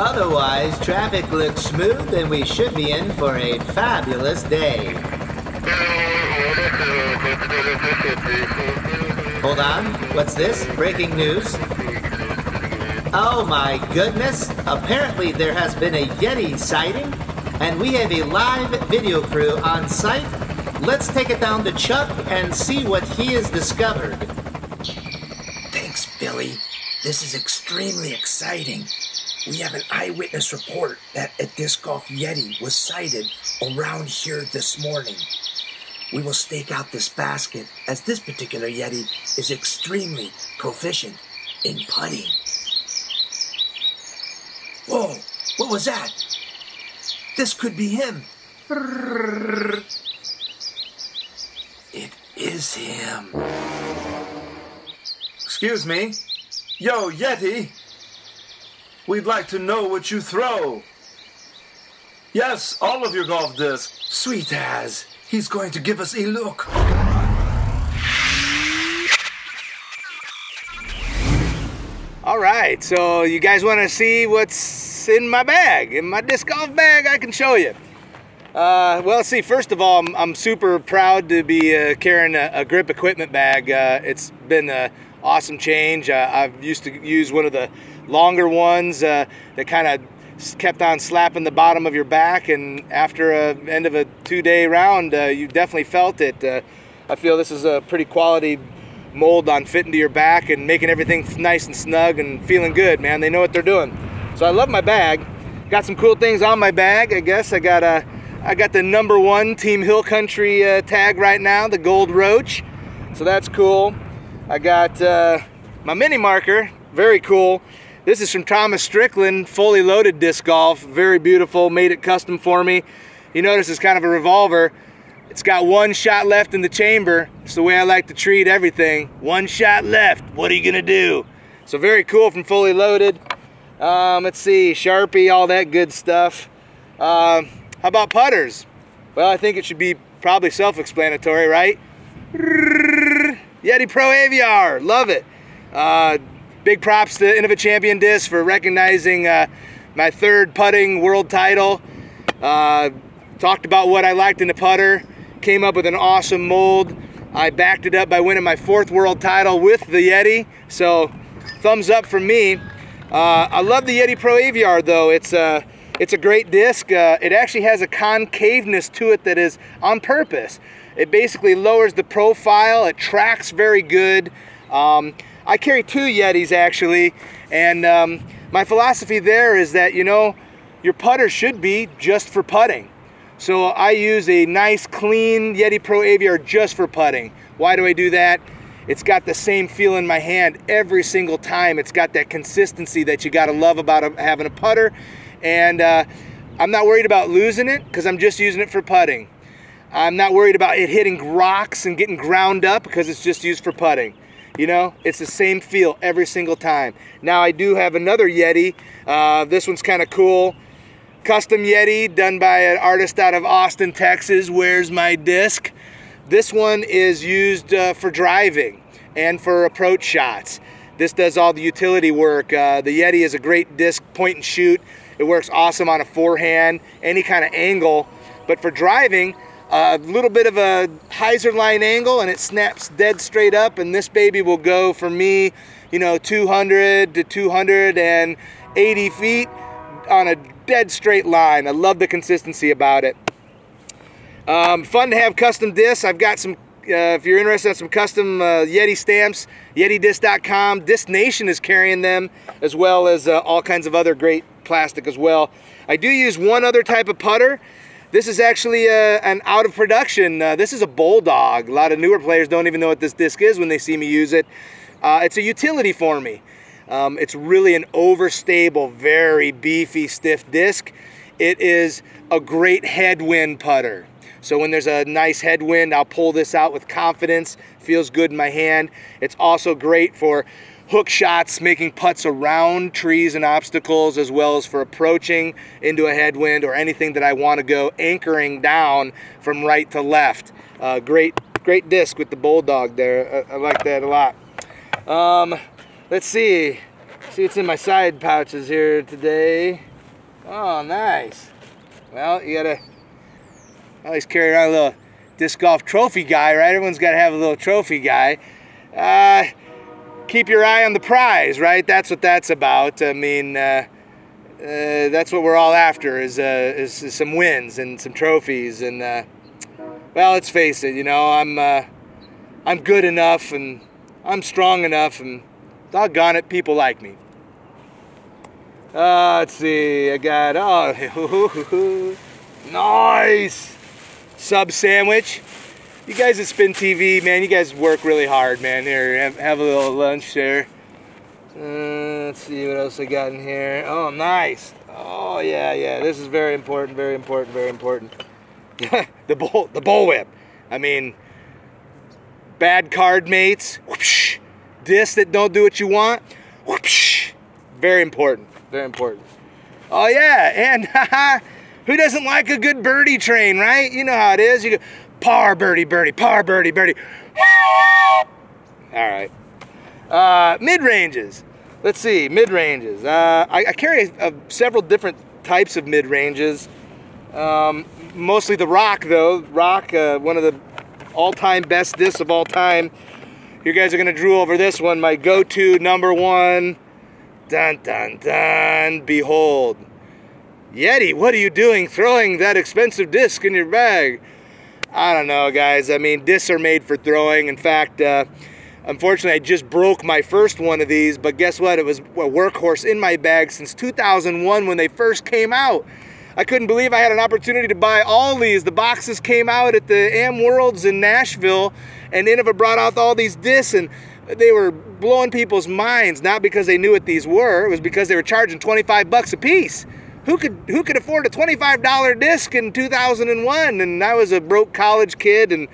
Otherwise, traffic looks smooth and we should be in for a fabulous day. Hold on, what's this? Breaking news? Oh my goodness! Apparently there has been a Yeti sighting, and we have a live video crew on site. Let's take it down to Chuck and see what he has discovered. Thanks, Billy. This is extremely exciting. We have an eyewitness report that a disc golf Yeti was sighted around here this morning. We will stake out this basket as this particular Yeti is extremely proficient in putting. Whoa, what was that? This could be him. It is him. Excuse me. Yo, Yeti. We'd like to know what you throw. Yes, all of your golf discs. Sweet as. He's going to give us a look. All right, so you guys want to see what's in my bag, in my disc golf bag? I can show you. Uh, well, see, first of all, I'm, I'm super proud to be uh, carrying a, a, grip equipment bag. Uh, it's been an awesome change. Uh, I've used to use one of the longer ones uh, that kind of kept on slapping the bottom of your back, and after a end of a two-day round, uh, you definitely felt it. I feel this is a pretty quality mold on fitting to your back and making everything nice and snug and feeling good, man. They know what they're doing. So I love my bag. Got some cool things on my bag, I guess. I got a, I got the number one Team Hill Country uh, tag right now, the Gold Roach. So that's cool. I got uh, my mini marker, very cool. This is from Thomas Strickland, fully loaded disc golf, very beautiful, made it custom for me. You notice it's kind of a revolver. It's got one shot left in the chamber. It's the way I like to treat everything. One shot left. What are you gonna do? So very cool from Fully Loaded. Um, let's see, Sharpie, all that good stuff. Um, how about putters? Well, I think it should be probably self-explanatory, right? Yeti Pro Aviar, love it. Uh, big props to Innova Champion Disc for recognizing uh, my third putting world title. Uh, talked about what I liked in the putter came up with an awesome mold. I backed it up by winning my fourth world title with the Yeti. So thumbs up from me. Uh, I love the Yeti Pro Aviar though. It's a, uh, it's a great disc. Uh, it actually has a concaveness to it that is on purpose. It basically lowers the profile. It tracks very good. Um, I carry two Yetis actually. And um, my philosophy there is that, you know, your putter should be just for putting. So I use a nice clean Yeti Pro Aviar just for putting. Why do I do that? It's got the same feel in my hand every single time. It's got that consistency that you gotta love about having a putter. And uh, I'm not worried about losing it because I'm just using it for putting. I'm not worried about it hitting rocks and getting ground up because it's just used for putting. You know, it's the same feel every single time. Now I do have another Yeti. Uh, this one's kind of cool custom Yeti done by an artist out of Austin, Texas. Where's my disc? This one is used uh, for driving and for approach shots. This does all the utility work. Uh, the Yeti is a great disc point and shoot. It works awesome on a forehand, any kind of angle. But for driving, a little bit of a hyzer line angle and it snaps dead straight up and this baby will go for me, you know, 200 to 280 feet on a dead straight line. I love the consistency about it. Um, fun to have custom discs. I've got some, if you're interested in some custom uh, Yeti stamps, YetiDisc.com. Disc Nation is carrying them as well as uh, all kinds of other great plastic as well. I do use one other type of putter. This is actually uh, an out of production. Uh, this is a Bulldog. A lot of newer players don't even know what this disc is when they see me use it. Uh, it's a utility for me. Um, it's really an overstable, very beefy, stiff disc. It is a great headwind putter. So when there's a nice headwind, I'll pull this out with confidence. Feels good in my hand. It's also great for hook shots, making putts around trees and obstacles, as well as for approaching into a headwind or anything that I want to go anchoring down from right to left. Uh, great, great disc with the bulldog there. I, I like that a lot. Um, let's see. See what's in my side pouches here today. Oh, nice. Well, you gotta always carry around a little disc golf trophy guy, right? Everyone's got to have a little trophy guy. Uh, keep your eye on the prize, right? That's what that's about. I mean, uh, uh, that's what we're all after is, uh, is, is, some wins and some trophies. And uh, well, let's face it, you know, I'm uh, I'm good enough and I'm strong enough, and doggone it, people like me. Let's see, I got oh, nice sub sandwich. You guys at Spin TV, man, you guys work really hard, man. Here, have, have a little lunch there. Uh, let's see what else I got in here. Oh, nice. Oh, yeah, yeah. This is very important, very important, very important. the bull, the bullwhip. I mean, bad card mates. Whoosh, discs that don't do what you want. Whoosh, very important, very important. Oh yeah, and who doesn't like a good birdie train, right? You know how it is. You go, Par birdie, birdie, par birdie, birdie. All right. Uh, mid ranges. Let's see, mid ranges. Uh, I, I, carry uh, several different types of mid ranges. Um, mostly the Rock, though. Rock, uh, one of the all-time best discs of all time. You guys are gonna drool over this one. My go-to number one. Dun dun dun. Behold. Yeti, what are you doing throwing that expensive disc in your bag? I don't know, guys. I mean, discs are made for throwing. In fact, uh, unfortunately, I just broke my first one of these, but guess what? It was a workhorse in my bag since 2001 when they first came out. I couldn't believe I had an opportunity to buy all these. The boxes came out at the Am Worlds in Nashville, and Innova brought out all these discs, and they were blowing people's minds, not because they knew what these were, it was because they were charging 25 bucks a piece who could who could afford a $25 disc in 2001 and I was a broke college kid and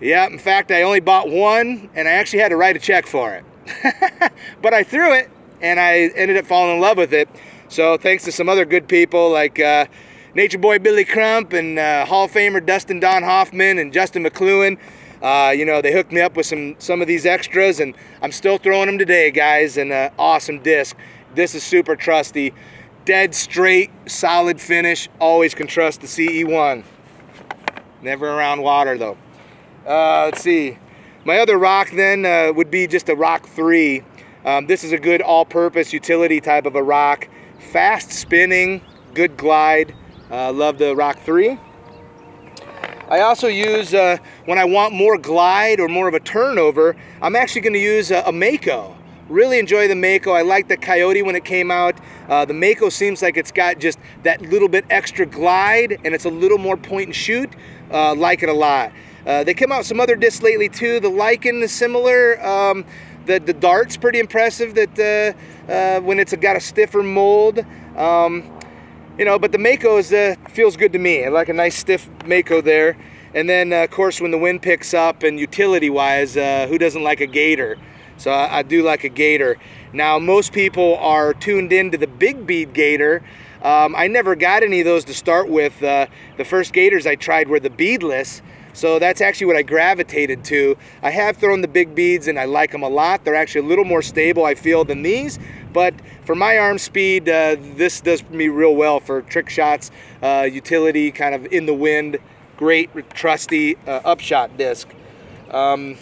yeah in fact I only bought one and I actually had to write a check for it. But I threw it and I ended up falling in love with it. So thanks to some other good people like uh, Nature Boy Billy Crump and uh, Hall of Famer Dustin Don Hoffman and Justin McLuhan uh, you know they hooked me up with some some of these extras and I'm still throwing them today guys and awesome disc. This is super trusty dead straight, solid finish. Always can trust the CE1. Never around water though. Uh, let's see. My other rock then uh, would be just a Rock 3. Um, this is a good all-purpose utility type of a rock. Fast spinning, good glide. Uh, love the Rock 3. I also use, uh, when I want more glide or more of a turnover, I'm actually going to use a, a Mako. Really enjoy the Mako. I like the Coyote when it came out. Uh, the Mako seems like it's got just that little bit extra glide and it's a little more point and shoot. Uh, like it a lot. Uh, they came out some other discs lately too. The Lycan is similar. Um, the, the Dart's pretty impressive that uh, uh, when it's got a stiffer mold. Um, you know, but the Mako is, uh, feels good to me. I like a nice stiff Mako there. And then, of course, when the wind picks up and utility-wise, who doesn't like a Gator? So I, I do like a gator. Now most people are tuned into the big bead gator. Um, I never got any of those to start with. Uh, the first gators I tried were the beadless. So that's actually what I gravitated to. I have thrown the big beads and I like them a lot. They're actually a little more stable, I feel, than these. But for my arm speed, uh, this does me real well for trick shots, uh, utility, kind of in the wind, great, trusty uh, upshot disc. Um,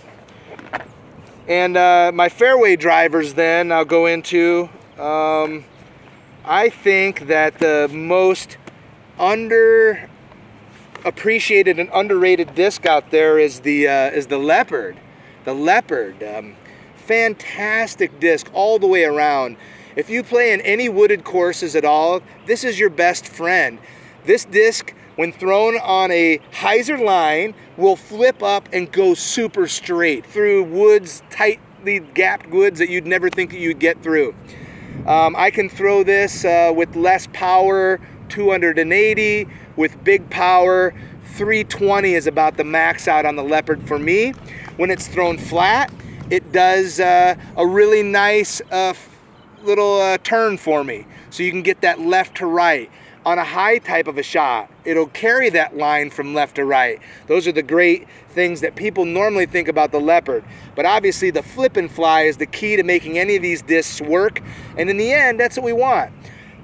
and uh, my fairway drivers then I'll go into, um, I think that the most under appreciated and underrated disc out there is the uh, is the Leopard. The Leopard, um, fantastic disc all the way around. If you play in any wooded courses at all, this is your best friend. This disc when thrown on a hyzer line, will flip up and go super straight through woods, tightly gapped woods that you'd never think you'd get through. Um, I can throw this uh, with less power, 280, with big power, 320 is about the max out on the Leopard for me. When it's thrown flat, it does uh, a really nice uh, little uh, turn for me. So you can get that left to right. On a high type of a shot, it'll carry that line from left to right. Those are the great things that people normally think about the Leopard. But obviously the flip and fly is the key to making any of these discs work. And in the end, that's what we want.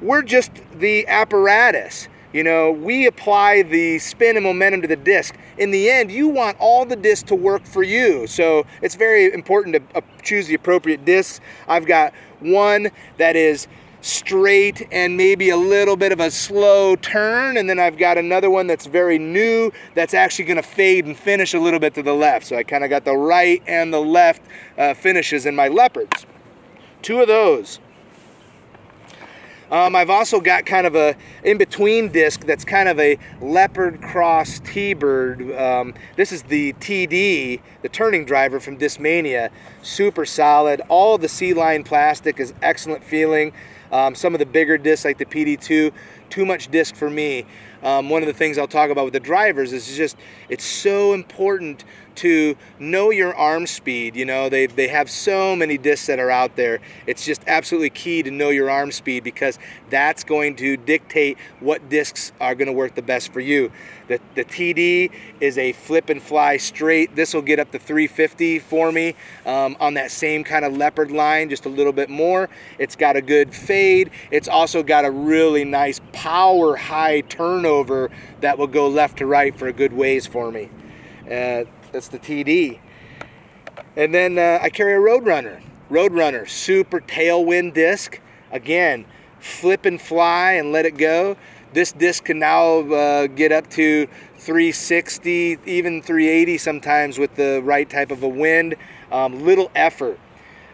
We're just the apparatus. You know, we apply the spin and momentum to the disc. In the end, you want all the discs to work for you. So it's very important to uh, choose the appropriate discs. I've got one that is straight and maybe a little bit of a slow turn. And then I've got another one that's very new that's actually gonna fade and finish a little bit to the left. So I kind of got the right and the left uh, finishes in my Leopards. Two of those. Um, I've also got kind of a in-between disc that's kind of a leopard cross T-bird. Um, this is the TD, the turning driver from Discmania. Super solid. All the C-line plastic is excellent feeling. Um, some of the bigger discs like the PD2, too much disc for me. Um, one of the things I'll talk about with the drivers is just it's so important to know your arm speed. You know, they, they have so many discs that are out there. It's just absolutely key to know your arm speed because that's going to dictate what discs are going to work the best for you. The, the TD is a flip and fly straight. This will get up to 350 for me um, on that same kind of leopard line, just a little bit more. It's got a good fade. It's also got a really nice power high turnover that will go left to right for a good ways for me. Uh, that's the TD. And then uh, I carry a Roadrunner. Roadrunner, super tailwind disc. Again, flip and fly and let it go. This disc can now uh, get up to 360, even 380 sometimes with the right type of a wind. Um, little effort.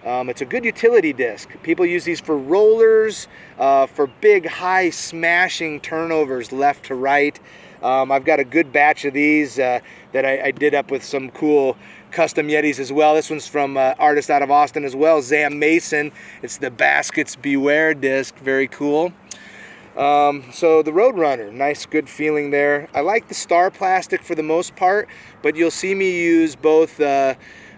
Um, it's a good utility disc. People use these for rollers, uh, for big, high smashing turnovers left to right. Um, I've got a good batch of these uh, that I, I, did up with some cool custom Yetis as well. This one's from uh, artist out of Austin as well, Zam Mason. It's the Baskets Beware disc, very cool. Um, so the Roadrunner, nice good feeling there. I like the star plastic for the most part, but you'll see me use both, uh,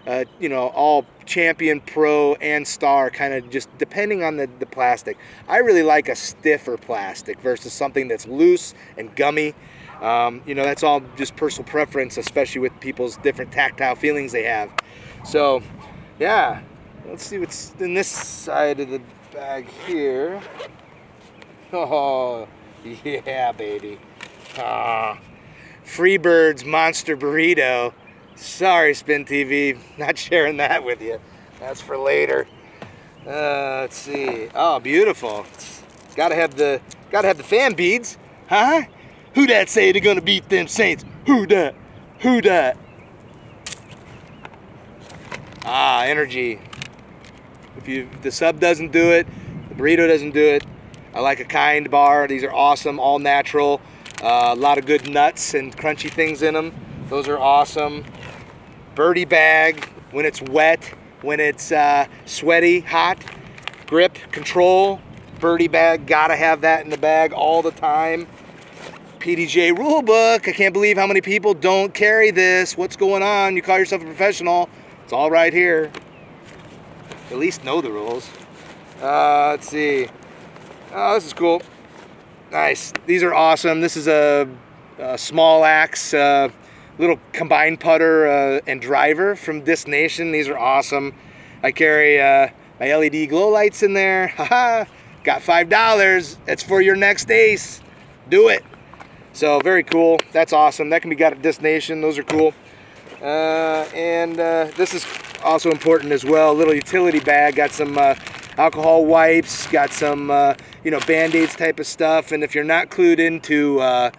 uh you know, all champion pro and star kind of just depending on the, the plastic i really like a stiffer plastic versus something that's loose and gummy um, you know, that's all just personal preference, especially with people's different tactile feelings they have. So, yeah, let's see what's in this side of the bag here. Oh, yeah, baby. Ah, Freebirds Monster Burrito. Sorry, Spin TV, not sharing that with you. That's for later. Uh, let's see. Oh, beautiful. Gotta have the gotta have the fan beads, huh? Who that say they're gonna beat them Saints? Who that? Who that? Ah, energy. If you the sub doesn't do it, the burrito doesn't do it. I like a kind bar. These are awesome, all natural. Uh, a lot of good nuts and crunchy things in them. Those are awesome. Birdie bag when it's wet, when it's uh, sweaty, hot. Grip, control, birdie bag. Gotta have that in the bag all the time. PDGA rulebook. I can't believe how many people don't carry this. What's going on? You call yourself a professional. It's all right here. At least know the rules. Uh, let's see. Oh, this is cool. Nice. These are awesome. This is a, a small axe, uh, little combined putter uh, and driver from Disc Nation. These are awesome. I carry uh, my LED glow lights in there. Haha. Got $5. It's for your next ace. Do it. So very cool. That's awesome. That can be got at Disc Nation. Those are cool. Uh, and uh, this is also important as well. Little utility bag. Got some uh, alcohol wipes. Got some uh, you know band-aids type of stuff. And if you're not clued into uh,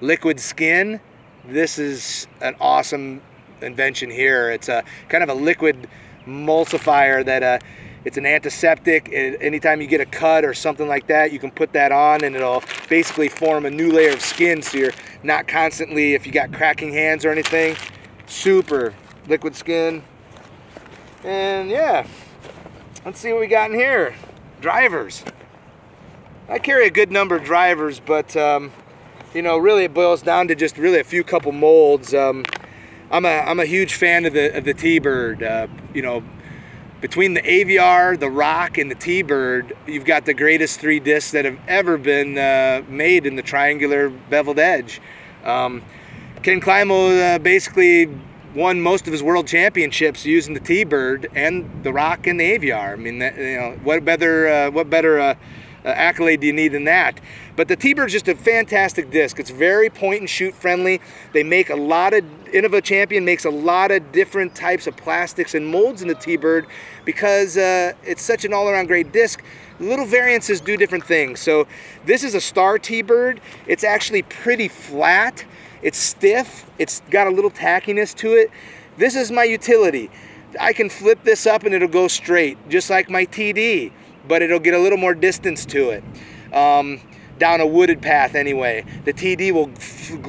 liquid skin, this is an awesome invention here. It's a kind of a liquid emulsifier that uh, it's an antiseptic. Anytime you get a cut or something like that, you can put that on and it'll basically form a new layer of skin so you're not constantly, if you got cracking hands or anything, super liquid skin. And yeah, let's see what we got in here. Drivers. I carry a good number of drivers, but um, you know, really it boils down to just really a few couple molds. Um, I'm a I'm a huge fan of the of the T-Bird. Uh, you know, between the Aviar, the Rock, and the T-Bird, you've got the greatest three discs that have ever been uh, made in the triangular beveled edge. Um, Ken Climo uh, basically won most of his world championships using the T-Bird and the Rock and the Aviar. I mean, that, you know, what better, uh, what better uh, uh, accolade do you need than that? But the T-Bird's just a fantastic disc. It's very point and shoot friendly. They make a lot of, Innova Champion makes a lot of different types of plastics and molds in the T-Bird because uh, it's such an all-around great disc. Little variances do different things. So this is a Star T-Bird. It's actually pretty flat. It's stiff. It's got a little tackiness to it. This is my utility. I can flip this up and it'll go straight, just like my TD, but it'll get a little more distance to it. Um, down a wooded path anyway. The TD will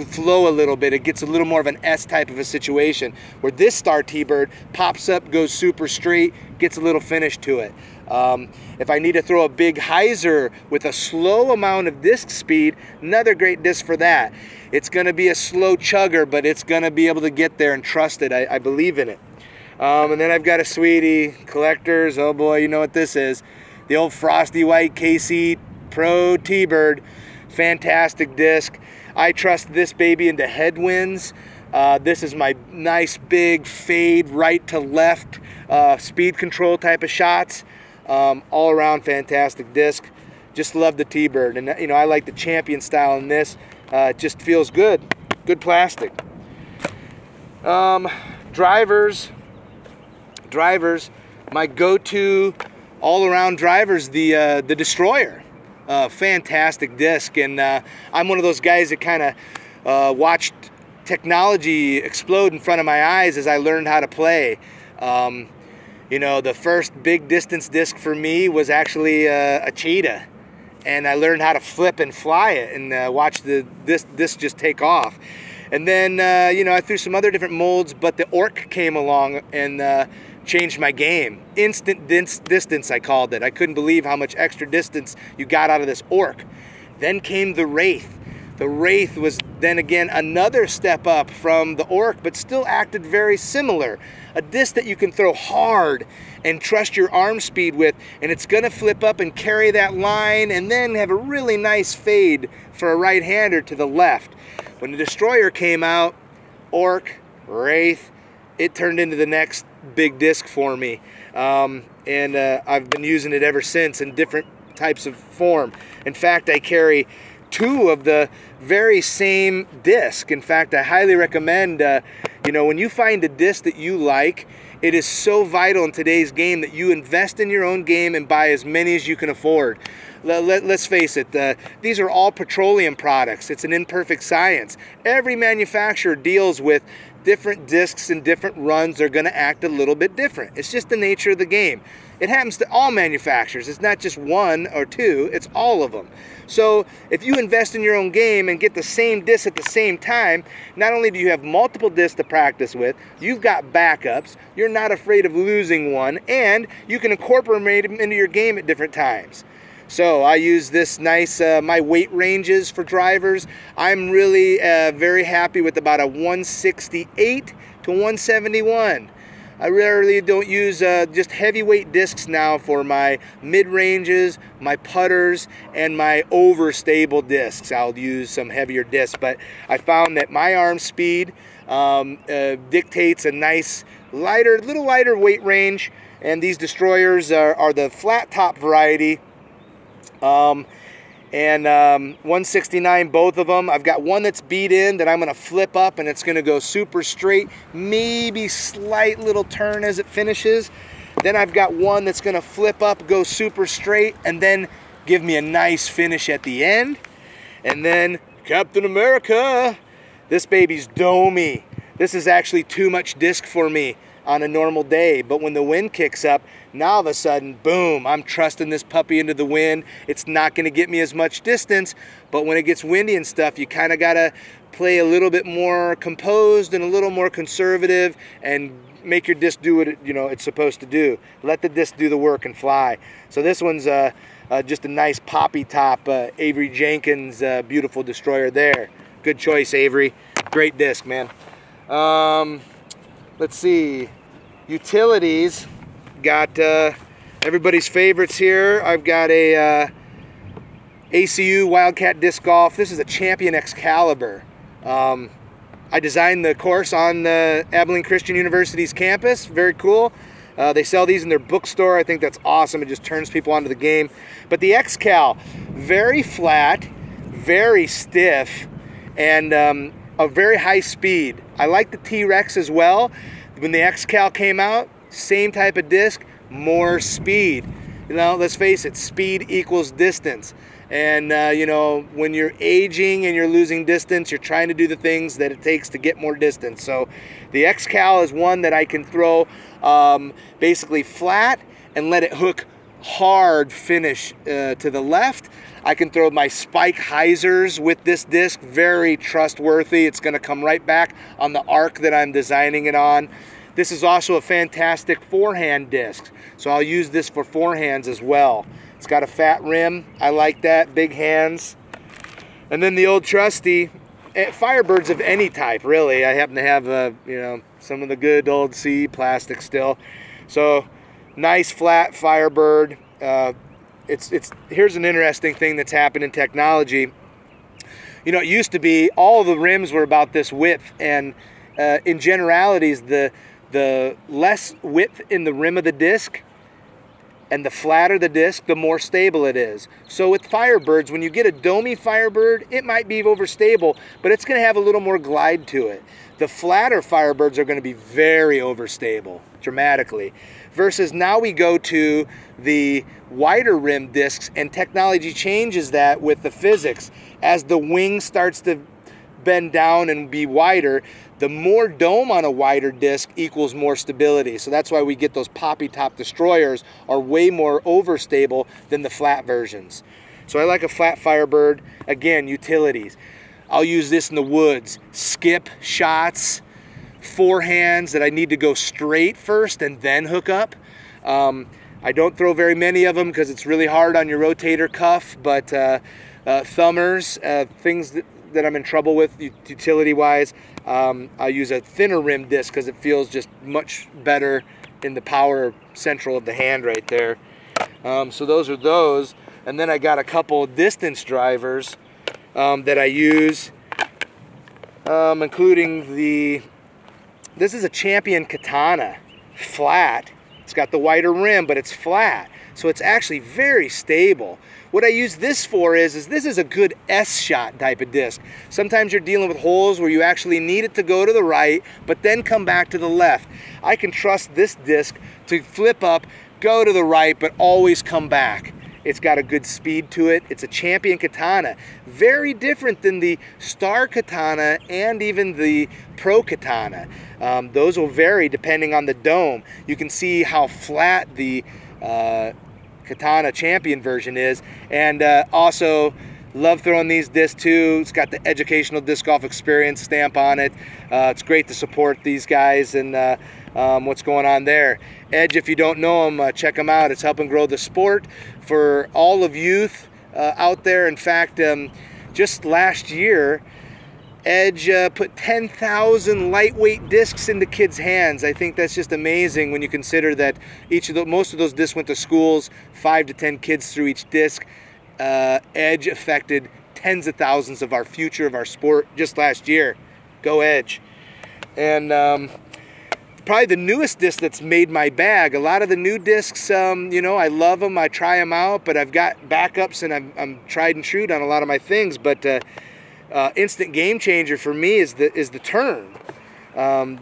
flow a little bit. It gets a little more of an S type of a situation where this Star T-Bird pops up, goes super straight, gets a little finish to it. Um, if I need to throw a big hyzer with a slow amount of disc speed, another great disc for that. It's going to be a slow chugger, but it's going to be able to get there and trust it. I, I believe in it. Um, and then I've got a sweetie, collectors. Oh boy, you know what this is. The old Frosty White KC Pro T-Bird. Fantastic disc. I trust this baby into headwinds. Uh, this is my nice big fade right to left uh, speed control type of shots. Um, all around fantastic disc. Just love the T-Bird. And you know, I like the champion style in this. Uh, it just feels good. Good plastic. Um, drivers. Drivers. My go-to all-around drivers, the, uh, the Destroyer. Uh, fantastic disc. And uh, I'm one of those guys that kind of uh, watched technology explode in front of my eyes as I learned how to play. Um, you know, the first big distance disc for me was actually uh, a cheetah. And I learned how to flip and fly it and uh, watch the this disc just take off. And then, uh, you know, I threw some other different molds, but the Orc came along and changed my game. Instant distance, I called it. I couldn't believe how much extra distance you got out of this orc. Then came the Wraith. The Wraith was then again another step up from the Orc, but still acted very similar. A disc that you can throw hard and trust your arm speed with, and it's gonna flip up and carry that line and then have a really nice fade for a right-hander to the left. When the Destroyer came out, Orc, Wraith, it turned into the next big disc for me. Um, and uh, I've been using it ever since in different types of form. In fact, I carry two of the very same disc. In fact, I highly recommend, uh, you know, when you find a disc that you like, it is so vital in today's game that you invest in your own game and buy as many as you can afford. Let, us face it, these are all petroleum products. It's an imperfect science. Every manufacturer deals with different discs and different runs are going to act a little bit different. It's just the nature of the game. It happens to all manufacturers. It's not just one or two, it's all of them. So if you invest in your own game and get the same disc at the same time, not only do you have multiple discs to practice with, you've got backups, you're not afraid of losing one, and you can incorporate them into your game at different times. So I use this nice, uh, my weight ranges for drivers. I'm really uh, very happy with about a 168 to 171. I rarely don't use uh, just heavyweight discs now for my mid-ranges, my putters, and my overstable discs. I'll use some heavier discs, but I found that my arm speed um, uh, dictates a nice lighter, little lighter weight range, and these destroyers are, are the flat top variety. Um, and um, 169 both of them. I've got one that's beat in that I'm gonna flip up and it's gonna go super straight, maybe slight little turn as it finishes. Then I've got one that's gonna flip up, go super straight, and then give me a nice finish at the end. And then Captain America, this baby's domey. This is actually too much disc for me on a normal day. But when the wind kicks up, now all of a sudden, boom, I'm trusting this puppy into the wind. It's not going to get me as much distance. But when it gets windy and stuff, you kind of got to play a little bit more composed and a little more conservative and make your disc do what it, you know it's supposed to do. Let the disc do the work and fly. So this one's uh, uh, just a nice poppy top uh, Avery Jenkins uh, beautiful destroyer there. Good choice, Avery. Great disc, man. Um, let's see, utilities. got uh, everybody's favorites here. I've got a uh, ACU Wildcat Disc Golf. This is a Champion Excalibur. Um, I designed the course on the Abilene Christian University's campus. Very cool. Uh, they sell these in their bookstore. I think that's awesome. It just turns people onto the game. But the XCal, very flat, very stiff, and um, a very high speed. I like the T-Rex as well. When the XCal came out, same type of disc, more speed. You know, let's face it, speed equals distance. And, uh, you know, when you're aging and you're losing distance, you're trying to do the things that it takes to get more distance. So the XCal is one that I can throw um, basically flat and let it hook hard finish uh, to the left. I can throw my spike hyzers with this disc, very trustworthy. It's gonna come right back on the arc that I'm designing it on. This is also a fantastic forehand disc. So I'll use this for forehands as well. It's got a fat rim. I like that, big hands. And then the old trusty, eh, Firebirds of any type, really. I happen to have, uh, you know, some of the good old C plastic still. So nice flat Firebird. Uh, it's, it's, here's an interesting thing that's happened in technology. You know, it used to be all the rims were about this width, and uh, in generalities, the the less width in the rim of the disc and the flatter the disc, the more stable it is. So with Firebirds, when you get a domey Firebird, it might be overstable, but it's gonna have a little more glide to it. The flatter Firebirds are gonna be very overstable, dramatically. Versus now we go to the wider rim discs and technology changes that with the physics. As the wing starts to bend down and be wider, the more dome on a wider disc equals more stability. So that's why we get those poppy top destroyers are way more overstable than the flat versions. So I like a flat Firebird. Again, utilities. I'll use this in the woods. Skip shots, forehands that I need to go straight first and then hook up. Um, I don't throw very many of them because it's really hard on your rotator cuff, but uh, uh, thumbers, uh, things that, that I'm in trouble with utility wise. Um, I use a thinner rim disc because it feels just much better in the power central of the hand right there. Um, so those are those. And then I got a couple distance drivers um, that I use, um, including the, this is a Champion Katana, flat. It's got the wider rim, but it's flat. So it's actually very stable. What I use this for is, is this is a good S-shot type of disc. Sometimes you're dealing with holes where you actually need it to go to the right, but then come back to the left. I can trust this disc to flip up, go to the right, but always come back. It's got a good speed to it. It's a champion katana. Very different than the star katana and even the pro katana. Um, those will vary depending on the dome. You can see how flat the uh, Katana Champion version is. And uh, also, love throwing these discs too. It's got the educational disc golf experience stamp on it. Uh, it's great to support these guys and uh, um, what's going on there. Edge, if you don't know them, uh, check them out. It's helping grow the sport for all of youth uh, out there. In fact, um, just last year, Edge uh, put 10,000 lightweight discs into kids' hands. I think that's just amazing when you consider that each of the, most of those discs went to schools, five to 10 kids through each disc. Uh, Edge affected tens of thousands of our future of our sport just last year. Go Edge. And um, probably the newest disc that's made my bag. A lot of the new discs, um, you know, I love them. I try them out, but I've got backups and I'm, I'm tried and true on a lot of my things. But uh, uh, instant game changer for me is the is the Tern. Um,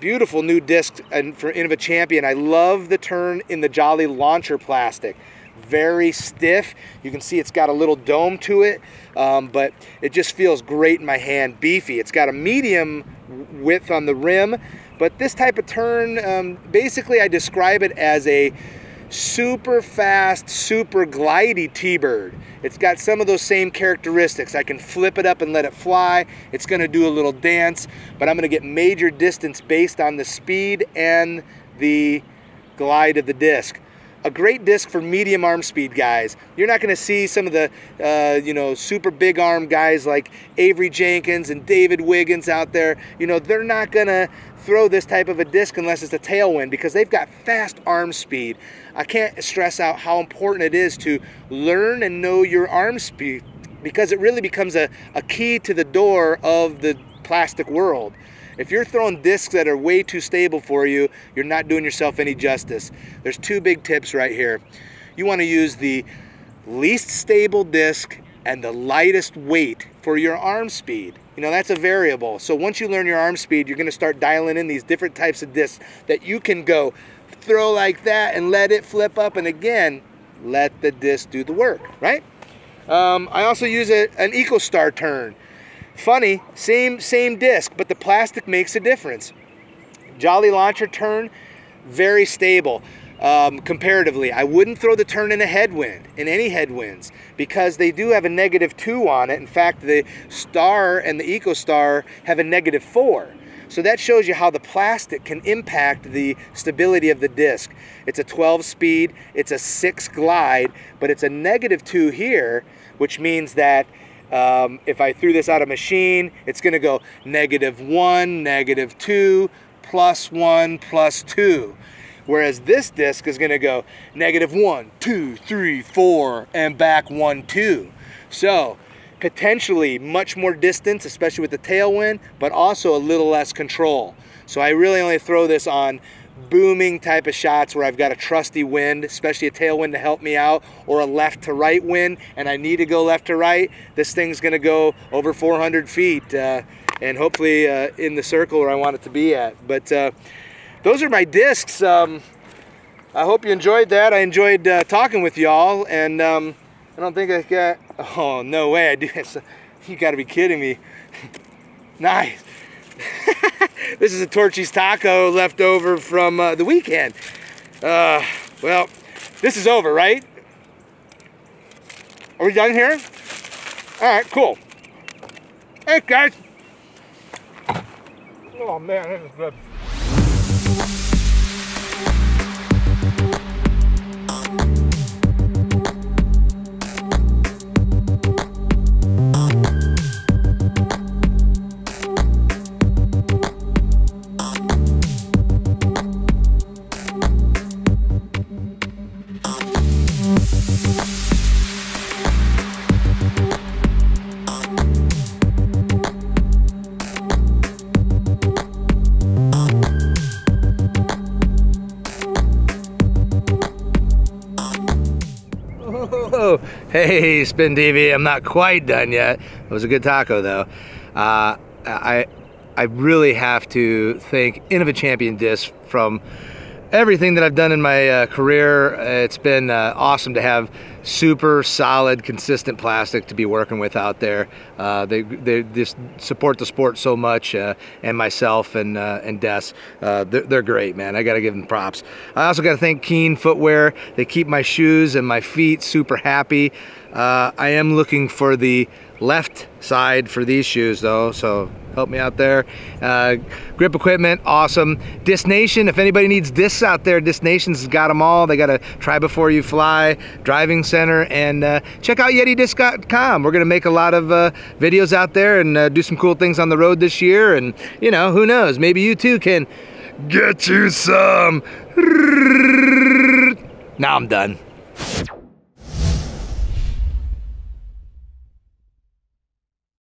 beautiful new disc and for Innova Champion. I love the Tern in the Jolly launcher plastic. Very stiff. You can see it's got a little dome to it, um, but it just feels great in my hand. Beefy. It's got a medium width on the rim, but this type of Tern, um, basically I describe it as a super fast, super glidey T-Bird. It's got some of those same characteristics. I can flip it up and let it fly. It's gonna do a little dance, but I'm gonna get major distance based on the speed and the glide of the disc. A great disc for medium arm speed guys. You're not gonna see some of the, uh, you know, super big arm guys like Avery Jenkins and David Wiggins out there. You know, they're not gonna throw this type of a disc unless it's a tailwind because they've got fast arm speed. I can't stress out how important it is to learn and know your arm speed because it really becomes a, a key to the door of the plastic world. If you're throwing discs that are way too stable for you, you're not doing yourself any justice. There's two big tips right here. You want to use the least stable disc and the lightest weight for your arm speed. You know, that's a variable. So once you learn your arm speed, you're gonna start dialing in these different types of discs that you can go throw like that and let it flip up and again, let the disc do the work, right? Um, I also use a, an EcoStar Tern. Funny, same, same disc, but the plastic makes a difference. Jolly Launcher Tern, very stable um, comparatively. I wouldn't throw the Tern in a headwind, in any headwinds, because they do have a negative two on it. In fact, the Star and the EcoStar have a negative four. So that shows you how the plastic can impact the stability of the disc. It's a 12 speed, it's a six glide, but it's a negative two here, which means that um, if I threw this out of machine, it's gonna go negative one, negative two, plus one, plus two. Whereas this disc is gonna go negative one, two, three, four, and back one, two. So potentially much more distance, especially with the tailwind, but also a little less control. So I really only throw this on booming type of shots where I've got a trusty wind, especially a tailwind to help me out, or a left to right wind, and I need to go left to right. This thing's gonna go over 400 feet, uh, and hopefully uh, in the circle where I want it to be at. But uh, those are my discs. Um, I hope you enjoyed that. I enjoyed uh, talking with y'all, and um, I don't think I got. Oh no way! I do. You got to be kidding me. nice. this is a Torchy's taco left over from uh, the weekend. Uh, well, this is over, right? Are we done here? All right, cool. Hey guys. Oh man, this is good. Hey, Spin TV, I'm not quite done yet. It was a good taco though. Uh, I, I really have to thank Innova Champion Disc from everything that I've done in my uh, career. It's been uh, awesome to have super solid, consistent plastic to be working with out there. Uh, they, they just support the sport so much, uh, and myself and uh, and Des. Uh, they're, they're, great, man. I got to give them props. I also got to thank Keen Footwear. They keep my shoes and my feet super happy. I am looking for the left side for these shoes though, so help me out there. Uh, grip equipment, awesome. Disc Nation, if anybody needs discs out there, Disc Nation's got them all. They got a try before you fly, driving center, and uh, check out YetiDisc.com. We're gonna make a lot of uh, videos out there and uh, do some cool things on the road this year. And you know, who knows, maybe you too can get you some. Now I'm done.